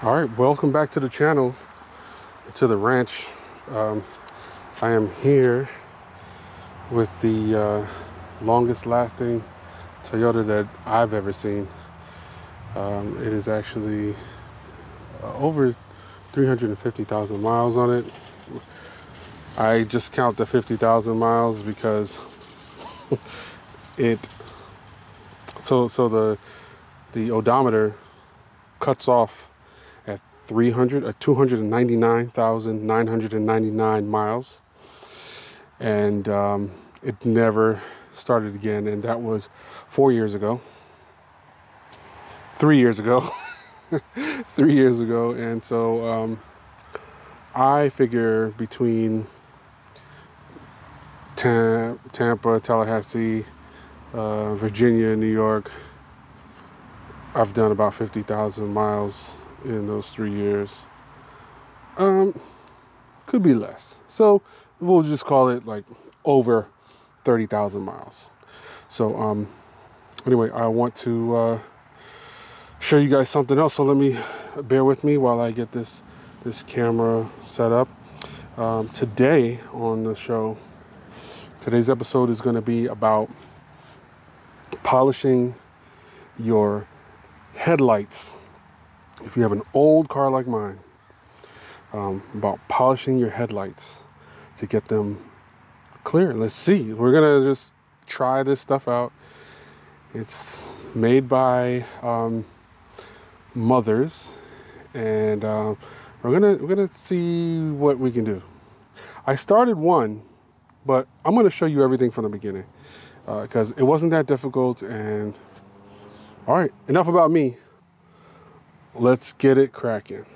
All right, welcome back to the channel, to the ranch. Um, I am here with the uh, longest lasting Toyota that I've ever seen. Um, it is actually uh, over 350,000 miles on it. I just count the 50,000 miles because it so so the the odometer cuts off 300 uh, 299,999 miles and um, it never started again and that was four years ago three years ago three years ago and so um, I figure between Tam- Tampa, Tallahassee, uh, Virginia, New York. I've done about 50,000 miles in those three years. Um, could be less. So we'll just call it like over 30,000 miles. So, um, anyway, I want to uh, show you guys something else. So let me bear with me while I get this this camera set up. Um, today on the show, Today's episode is going to be about polishing your headlights. If you have an old car like mine, um, about polishing your headlights to get them clear. Let's see. We're to just try this stuff out. It's made by um, mothers, and uh, we're gonna we're gonna see what we can do. I started one but I'm to show you everything from the beginning because uh, it wasn't that difficult. And all right, enough about me. Let's get it cracking.